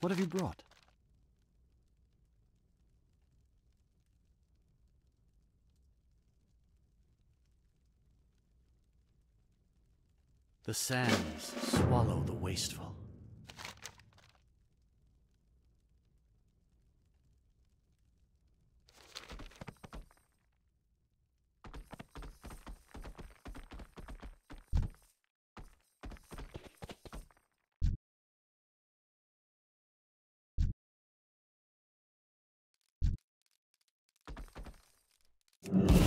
What have you brought? The sands swallow the wasteful. Like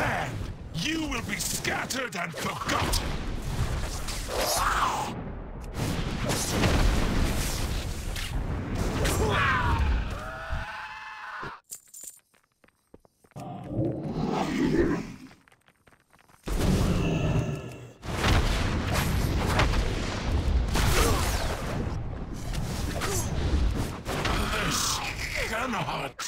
sand, you will be scattered and forgotten. This cannot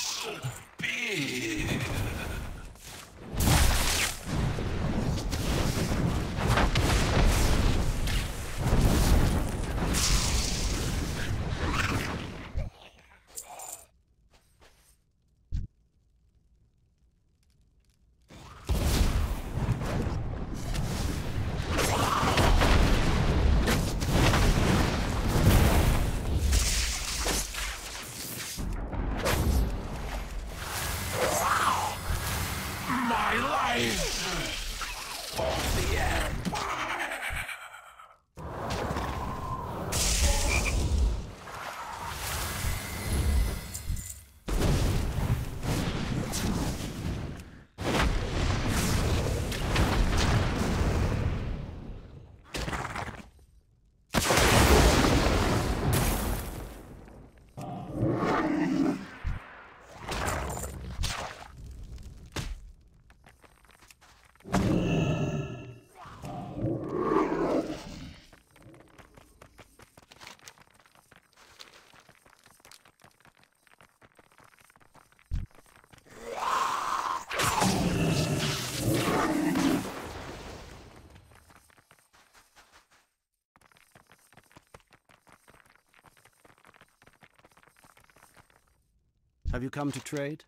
My Have you come to trade?